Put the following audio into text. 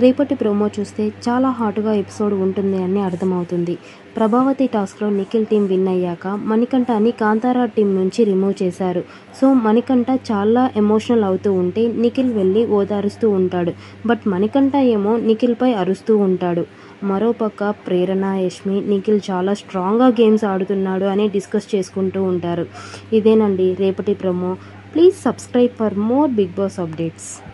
రేపటి ప్రోమో చూస్తే చాలా హాట్గా ఎపిసోడ్ ఉంటుంది అని అర్థమవుతుంది. ప్రభావతి టాస్క్లో నిఖిల్ టీం విన్ అయ్యాక మణికంఠని కాంతారా టీం నుంచి రిమూవ్ చేశారు. సో మణికంఠ చాలా ఎమోషనల్ అవుతూ ఉంటే నిఖిల్ వెళ్ళి ఓదారుస్తూ ఉంటాడు. బట్ మణికంఠ ఏమో నిఖిల్పై అరుస్తూ ఉంటాడు. మరోపక్క ప్రేరణ యష్మి నిఖిల్ చాలా స్ట్రాంగ్గా గేమ్స్ ఆడుతున్నాడు అని డిస్కస్ చేసుకుంటూ ఉంటారు. ఇదేనండి రేపటి promo. Please subscribe for more Bigg Boss updates.